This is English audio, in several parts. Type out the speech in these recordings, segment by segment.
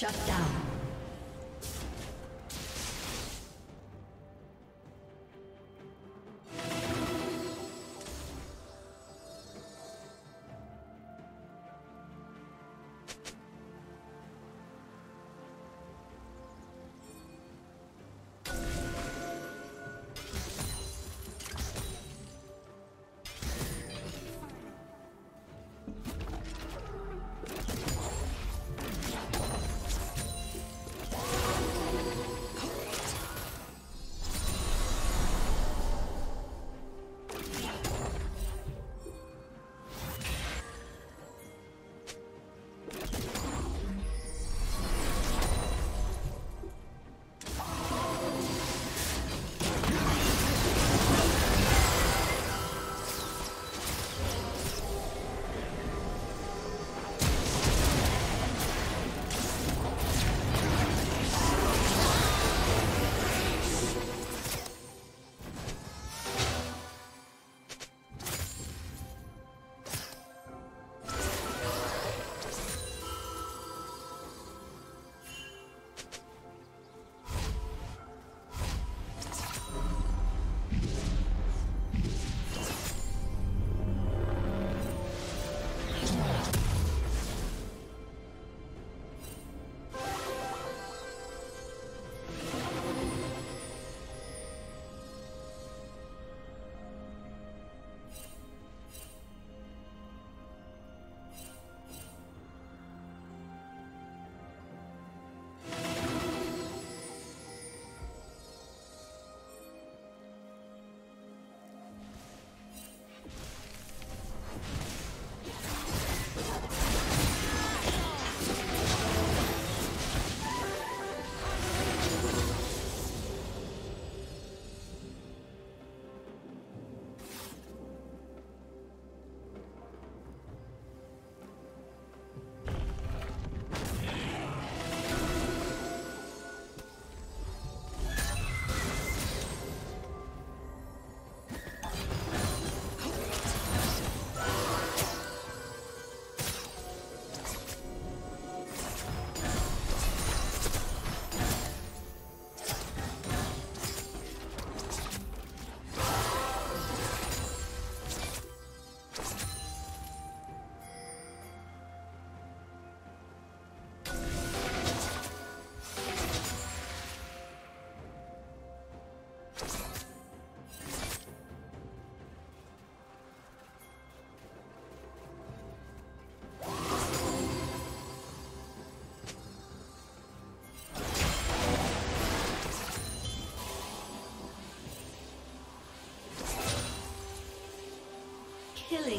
Shut down.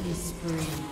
Killing spree.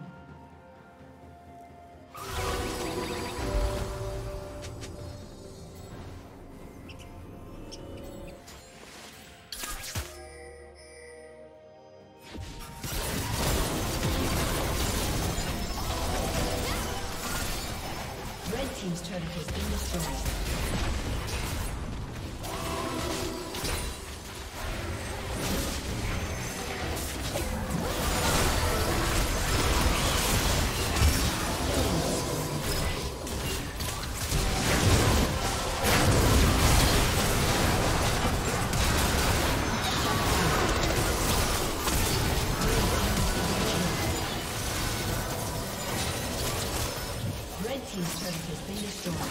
Has